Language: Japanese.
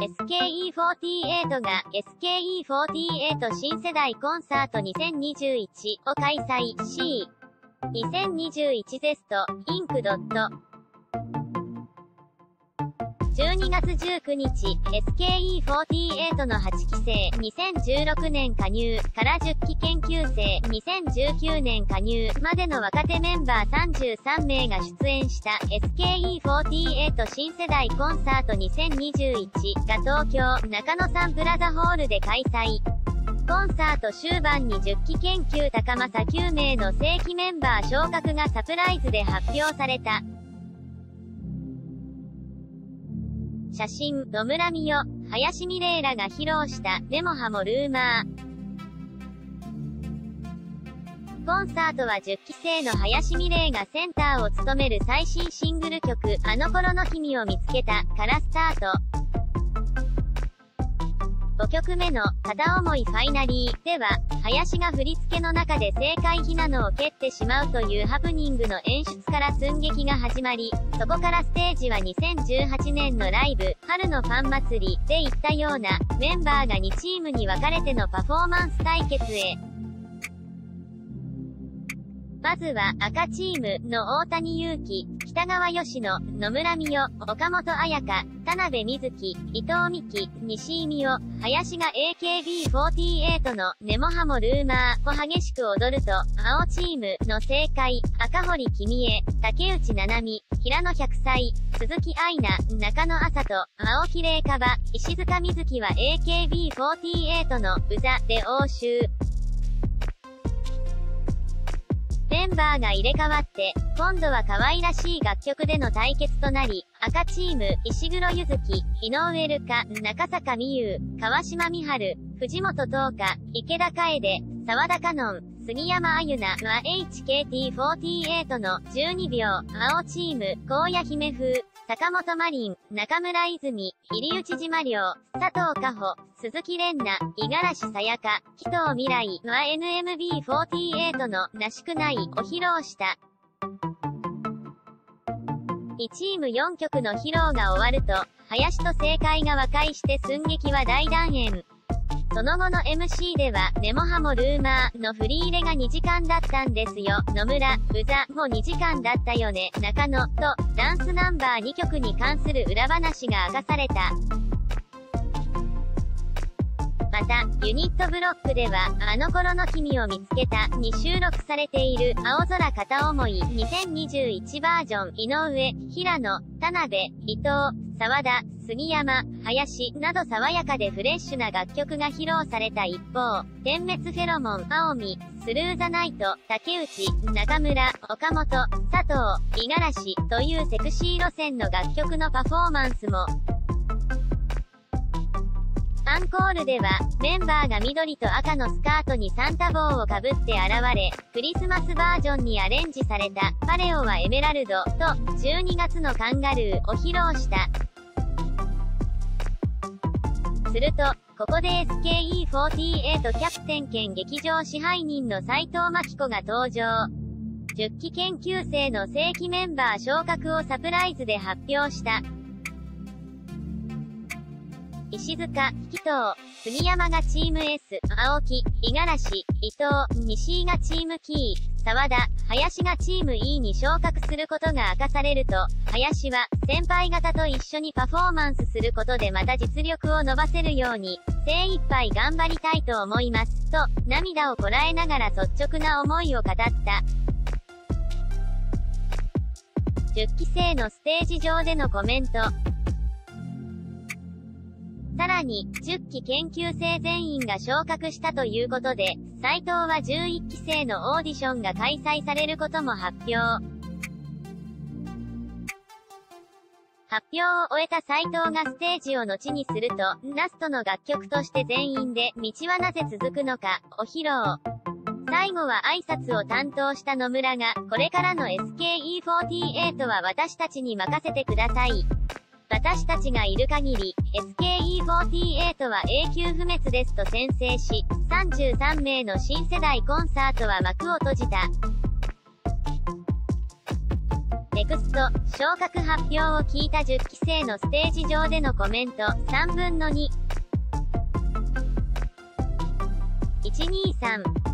SKE48 が SKE48 新世代コンサート2021を開催 C。2021ゼスト、インクドット。12月19日、SKE48 の8期生、2016年加入から10期研究生、2019年加入までの若手メンバー33名が出演した SKE48 新世代コンサート2021が東京中野サンプラザホールで開催。コンサート終盤に10期研究高政9名の正規メンバー昇格がサプライズで発表された。写真、野村美代、林美玲らが披露した、デモハモルーマー。コンサートは10期生の林美玲がセンターを務める最新シングル曲、あの頃の日々を見つけた、からスタート。5曲目の、片思いファイナリーでは、林が振り付けの中で正解ひなのを蹴ってしまうというハプニングの演出から寸劇が始まり、そこからステージは2018年のライブ、春のファン祭りで言ったような、メンバーが2チームに分かれてのパフォーマンス対決へ。まずは赤チームの大谷祐希、北川義野、野村美代、岡本彩香、田辺瑞希、伊藤美希、西井美代、林が AKB48 のネモハモルーマーを激しく踊ると、青チームの正解、赤堀君江、竹内七海、平野百歳、鈴木愛菜、中野麻人、青木玲香場、石塚瑞希は AKB48 のうざで応酬。メンバーが入れ替わって、今度は可愛らしい楽曲での対決となり、赤チーム、石黒ゆずき、井上るか、中坂美優、川島美春、藤本東花、池田楓、沢田香音、杉山あゆなは HKT48 の12秒、青チーム、荒野姫風、坂本マリン、中村泉、入内島亮、佐藤加穂、鈴木蓮奈、五十嵐さやか、紀藤未来は NMB48 のらしくないを披露した。1チーム4曲の披露が終わると、林と正解が和解して寸劇は大団円。その後の MC では、ネモハモルーマーの振り入れが2時間だったんですよ。野村、うざも2時間だったよね。中野と、ダンスナンバー2曲に関する裏話が明かされた。また、ユニットブロックでは、あの頃の君を見つけた、に収録されている、青空片思い、2021バージョン、井上、平野、田辺、伊藤、沢田、杉山、林、など爽やかでフレッシュな楽曲が披露された一方、点滅フェロモン、青み、スルーザナイト、竹内、中村、岡本、佐藤、五十嵐、というセクシー路線の楽曲のパフォーマンスも、アンコールでは、メンバーが緑と赤のスカートにサンタ帽をかぶって現れ、クリスマスバージョンにアレンジされた、パレオはエメラルド、と、12月のカンガルーを披露した。すると、ここで SKE48 キャプテン兼劇場支配人の斎藤真紀子が登場。10期研究生の正規メンバー昇格をサプライズで発表した。石塚、紀藤、杉山がチーム S、青木、五十嵐、伊藤、西井がチームキー、沢田、林がチーム E に昇格することが明かされると、林は、先輩方と一緒にパフォーマンスすることでまた実力を伸ばせるように、精一杯頑張りたいと思います、と、涙をこらえながら率直な思いを語った。10期生のステージ上でのコメント。さらに、10期研究生全員が昇格したということで、斎藤は11期生のオーディションが開催されることも発表。発表を終えた斎藤がステージを後にすると、ラストの楽曲として全員で、道はなぜ続くのか、を披露。最後は挨拶を担当した野村が、これからの SKE48 は私たちに任せてください。私たちがいる限り、SKE48 は永久不滅ですと宣誓し、33名の新世代コンサートは幕を閉じた。ネクスト、昇格発表を聞いた10期生のステージ上でのコメント、3分の2。123